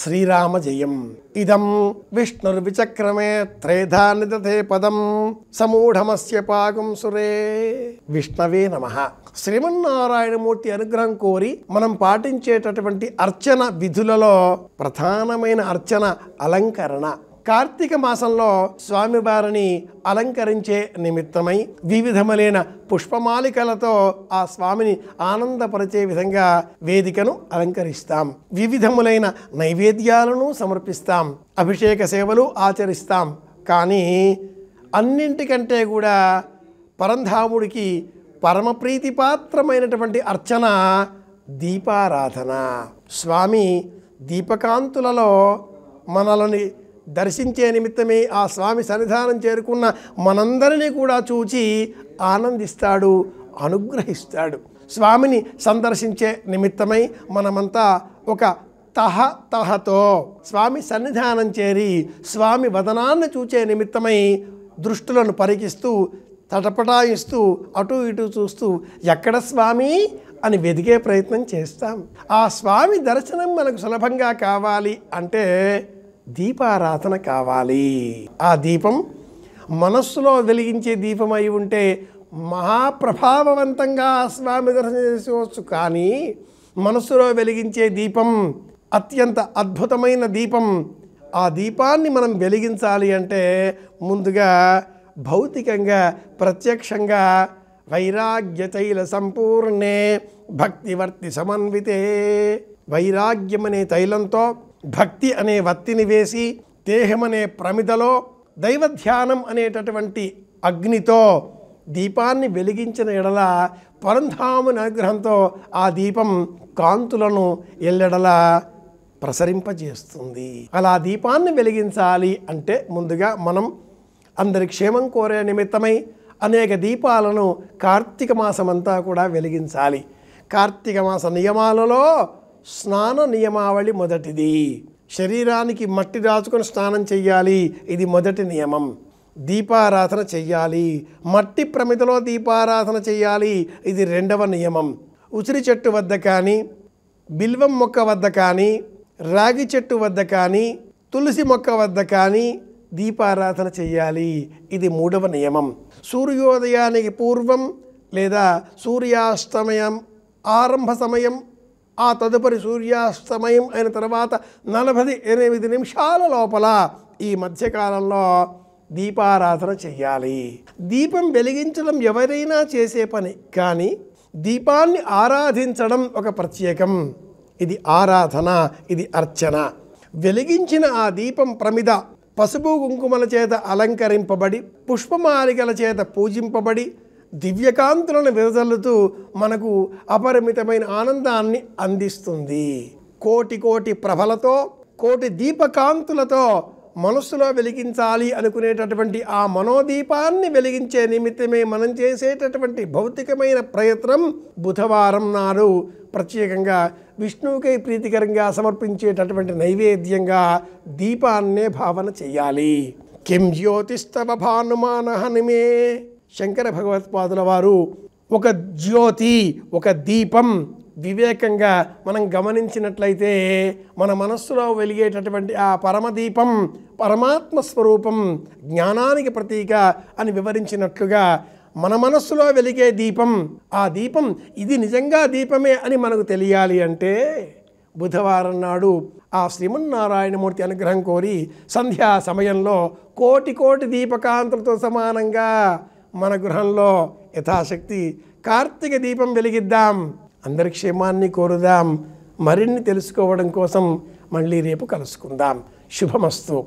శ్రీరామ జయం ఇదం విష్ణుర్విచక్రమే త్రేధా నిదతే పదం సమూఢమస్య పాకం సురే. విష్ణవే నమ. శ్రీమన్నారాయణమూర్తి అనుగ్రహం కోరి మనం పాటించేటటువంటి అర్చన విధులలో ప్రధానమైన అర్చన అలంకరణ. కార్తీక మాసంలో స్వామివారిని అలంకరించే నిమిత్తమై వివిధములైన పుష్పమాలికలతో ఆ స్వామిని ఆనందపరిచే విధంగా వేదికను అలంకరిస్తాం. వివిధములైన నైవేద్యాలను సమర్పిస్తాం. అభిషేక సేవలు ఆచరిస్తాం. కానీ అన్నింటికంటే కూడా పరంధాముడికి పరమప్రీతిపాత్రమైనటువంటి అర్చన దీపారాధన. స్వామి దీపకాంతులలో మనల్ని దర్శించే నిమిత్తమే ఆ స్వామి సన్నిధానం చేరుకున్న మనందరినీ కూడా చూచి ఆనందిస్తాడు అనుగ్రహిస్తాడు. స్వామిని సందర్శించే నిమిత్తమై మనమంతా ఒక తహ తహతో స్వామి సన్నిధానం చేరి స్వామి వదనాన్ని చూచే నిమిత్తమై దృష్టులను పరికిస్తూ తటపటాయిస్తూ అటు ఇటు చూస్తూ ఎక్కడ స్వామి అని వెదికే ప్రయత్నం చేస్తాం. ఆ స్వామి దర్శనం మనకు సులభంగా కావాలి అంటే దీపారాధన కావాలి. ఆ దీపం మనస్సులో వెలిగించే దీపం అయి ఉంటే మహాప్రభావవంతంగా స్వామి దర్శనం చేసుకోవచ్చు. కానీ మనస్సులో వెలిగించే దీపం అత్యంత అద్భుతమైన దీపం. ఆ దీపాన్ని మనం వెలిగించాలి అంటే ముందుగా భౌతికంగా ప్రత్యక్షంగా వైరాగ్యతైల సంపూర్ణే భక్తివర్తి సమన్వితే. వైరాగ్యం అనే తైలంతో భక్తి అనే వత్తిని వేసి దేహమనే ప్రమిదలో దైవధ్యానం అనేటటువంటి అగ్నితో దీపాన్ని వెలిగించిన ఎడల పరంధాముని అనుగ్రహంతో ఆ దీపం కాంతులను ఎల్లెడల ప్రసరింపజేస్తుంది. అలా దీపాన్ని వెలిగించాలి అంటే ముందుగా మనం అందరి క్షేమం కోరే నిమిత్తమై అనేక దీపాలను కార్తీక మాసమంతా కూడా వెలిగించాలి. కార్తీక మాస నియమాలలో స్నాన నియమావళి మొదటిది. శరీరానికి మట్టి రాచుకొని స్నానం చెయ్యాలి. ఇది మొదటి నియమం. దీపారాధన చెయ్యాలి. మట్టి ప్రమిదలో దీపారాధన చెయ్యాలి. ఇది రెండవ నియమం. ఉసిరి చెట్టు వద్ద కానీ బిల్వం మొక్క వద్ద కానీ రాగి చెట్టు వద్ద కానీ తులసి మొక్క వద్ద కానీ దీపారాధన చెయ్యాలి. ఇది మూడవ నియమం. సూర్యోదయానికి పూర్వం లేదా సూర్యాస్తమయం ఆరంభ సమయం ఆ తదుపరి సూర్యాస్తమయం అయిన తర్వాత నలభై ఎనిమిది నిమిషాల లోపల ఈ మధ్యకాలంలో దీపారాధన చెయ్యాలి. దీపం వెలిగించడం ఎవరైనా చేసే పని కానీ దీపాన్ని ఆరాధించడం ఒక ప్రత్యేకం. ఇది ఆరాధన ఇది అర్చన. వెలిగించిన ఆ దీపం ప్రమిద పసుపు కుంకుమల చేత అలంకరింపబడి పుష్పమాలికల చేత పూజింపబడి దివ్యకాంతులను విదజల్లుతూ మనకు అపరిమితమైన ఆనందాన్ని అందిస్తుంది. కోటి కోటి ప్రభలతో కోటి దీపకాంతులతో మనస్సులో వెలిగించాలి అనుకునేటటువంటి ఆ మనోదీపాన్ని వెలిగించే నిమిత్తమే మనం చేసేటటువంటి భౌతికమైన ప్రయత్నం బుధవారం నాడు ప్రత్యేకంగా విష్ణువుకై ప్రీతికరంగా సమర్పించేటటువంటి నైవేద్యంగా దీపాన్నే భావన చెయ్యాలి కిం జ్యోతిస్తవ భానుమానహనిమే శంకర భగవత్పాదుల వారు ఒక జ్యోతి ఒక దీపం వివేకంగా మనం గమనించినట్లయితే మన మనస్సులో వెలిగేటటువంటి ఆ పరమదీపం పరమాత్మ స్వరూపం జ్ఞానానికి ప్రతీక అని వివరించినట్లుగా మన మనస్సులో వెలిగే దీపం ఆ దీపం ఇది నిజంగా దీపమే అని మనకు తెలియాలి అంటే బుధవారం నాడు ఆ శ్రీమన్నారాయణమూర్తి అనుగ్రహం కోరి సంధ్యా సమయంలో కోటి కోటి దీపకాంతులతో సమానంగా మన గృహంలో యథాశక్తి కార్తీక దీపం వెలిగిద్దాం. అందరి క్షేమాన్ని కోరుదాం. మరిన్ని తెలుసుకోవడం కోసం మళ్ళీ రేపు కలుసుకుందాం. శుభమస్తు.